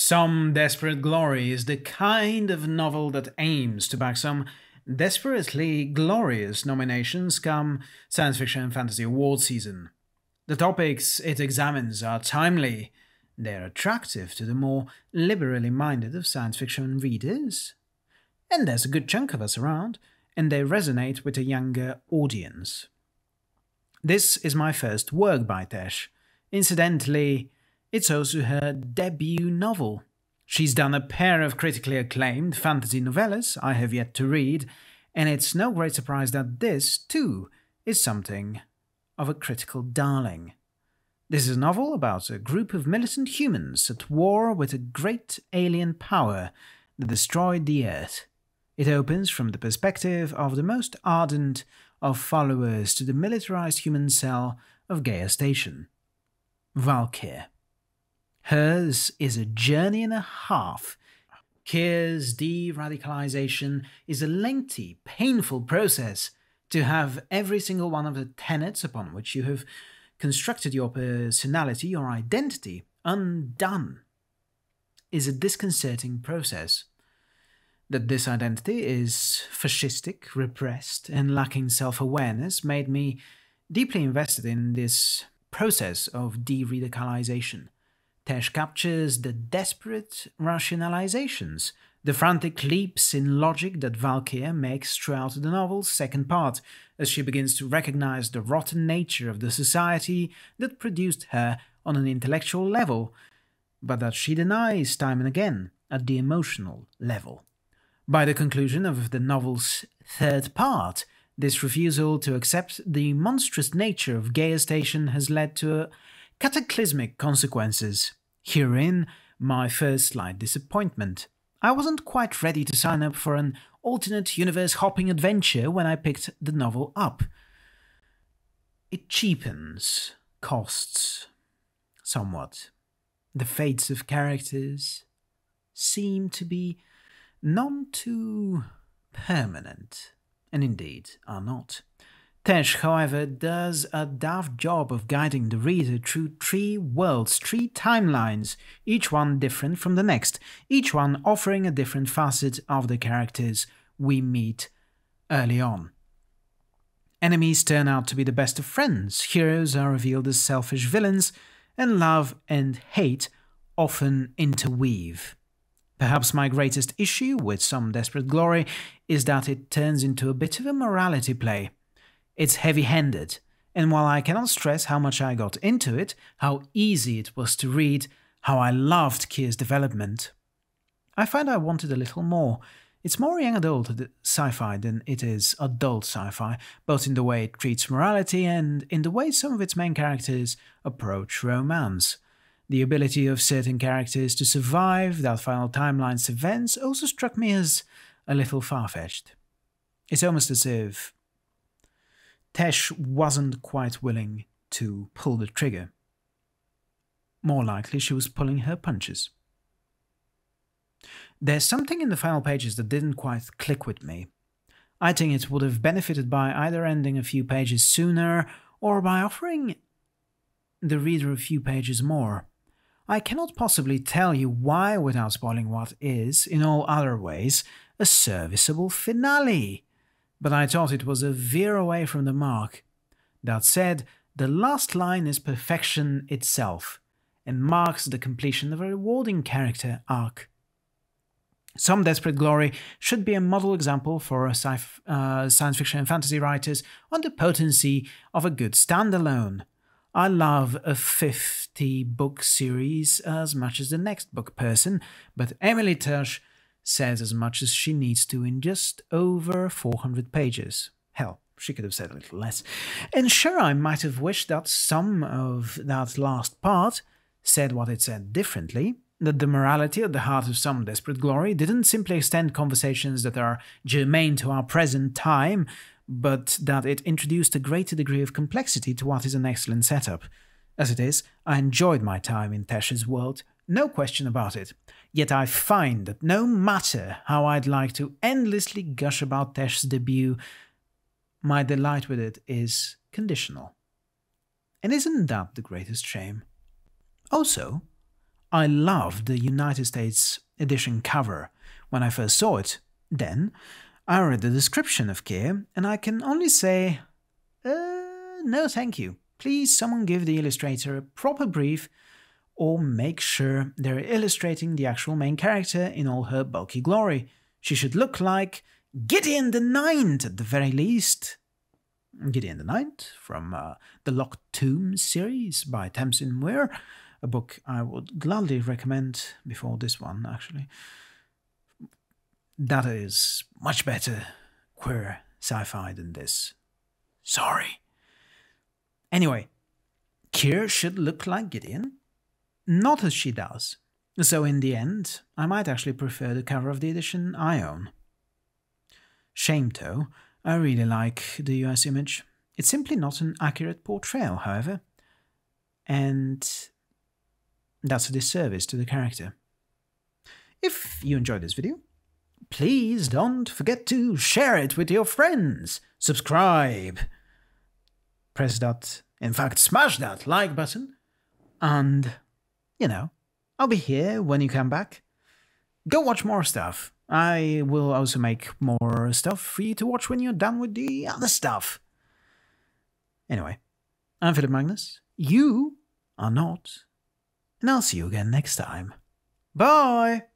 Some Desperate Glory is the kind of novel that aims to back some desperately glorious nominations come science fiction and fantasy award season. The topics it examines are timely, they're attractive to the more liberally minded of science fiction readers, and there's a good chunk of us around, and they resonate with a younger audience. This is my first work by Tesh. Incidentally, it's also her debut novel. She's done a pair of critically acclaimed fantasy novellas I have yet to read, and it's no great surprise that this, too, is something of a critical darling. This is a novel about a group of militant humans at war with a great alien power that destroyed the Earth. It opens from the perspective of the most ardent of followers to the militarized human cell of Gaia Station, Valkyr. Hers is a journey and a half. Kyr's de radicalization is a lengthy, painful process to have every single one of the tenets upon which you have constructed your personality, your identity, undone is a disconcerting process that this identity is fascistic, repressed, and lacking self awareness made me deeply invested in this process of de radicalization. Tesh captures the desperate rationalizations, the frantic leaps in logic that Valkyr makes throughout the novel's second part, as she begins to recognize the rotten nature of the society that produced her on an intellectual level, but that she denies time and again at the emotional level. By the conclusion of the novel's third part, this refusal to accept the monstrous nature of Gaia Station has led to cataclysmic consequences. Herein, my first slight disappointment. I wasn't quite ready to sign up for an alternate universe hopping adventure when I picked the novel up. It cheapens costs somewhat. The fates of characters seem to be none too permanent, and indeed are not. Tesh, however, does a daft job of guiding the reader through three worlds, three timelines, each one different from the next, each one offering a different facet of the characters we meet early on. Enemies turn out to be the best of friends, heroes are revealed as selfish villains, and love and hate often interweave. Perhaps my greatest issue with Some Desperate Glory is that it turns into a bit of a morality play. It's heavy handed, and while I cannot stress how much I got into it, how easy it was to read, how I loved Kyr's development, I find I wanted a little more. It's more young adult sci fi than it is adult sci fi, both in the way it treats morality and in the way some of its main characters approach romance. The ability of certain characters to survive that final timeline's events also struck me as a little far fetched. It's almost as if Tesh wasn't quite willing to pull the trigger. More likely, she was pulling her punches. There's something in the final pages that didn't quite click with me. I think it would have benefited by either ending a few pages sooner or by offering the reader a few pages more. I cannot possibly tell you why without spoiling what is, in all other ways, a serviceable finale. But I thought it was a veer away from the mark. That said, the last line is perfection itself, and marks the completion of a rewarding character arc. Some Desperate Glory should be a model example for sci uh, science fiction and fantasy writers on the potency of a good standalone. I love a 50 book series as much as the next book person, but Emily Tesh says as much as she needs to in just over 400 pages. Hell, she could have said a little less. And sure, I might have wished that some of that last part said what it said differently, that the morality at the heart of some desperate glory didn't simply extend conversations that are germane to our present time, but that it introduced a greater degree of complexity to what is an excellent setup. As it is, I enjoyed my time in Tesh's world, no question about it. Yet I find that no matter how I'd like to endlessly gush about Tesh's debut, my delight with it is conditional. And isn't that the greatest shame? Also, I loved the United States edition cover when I first saw it. Then I read the description of Kyr, and I can only say, uh, no thank you. Please, someone give the illustrator a proper brief or make sure they're illustrating the actual main character in all her bulky glory. She should look like Gideon the Ninth at the very least. Gideon the Ninth from uh, the Locked Tomb series by Tamsyn Muir, a book I would gladly recommend before this one, actually. That is much better queer sci fi than this. Sorry. Anyway, Kyr should look like Gideon, not as she does. So in the end, I might actually prefer the cover of the edition I own. Shame though, I really like the US image. It's simply not an accurate portrayal, however, and that's a disservice to the character. If you enjoyed this video, please don't forget to share it with your friends, subscribe, press that, in fact, smash that like button, and, you know, I'll be here when you come back. Go watch more stuff. I will also make more stuff for you to watch when you're done with the other stuff. Anyway, I'm Filip Magnus. You are not. And I'll see you again next time. Bye!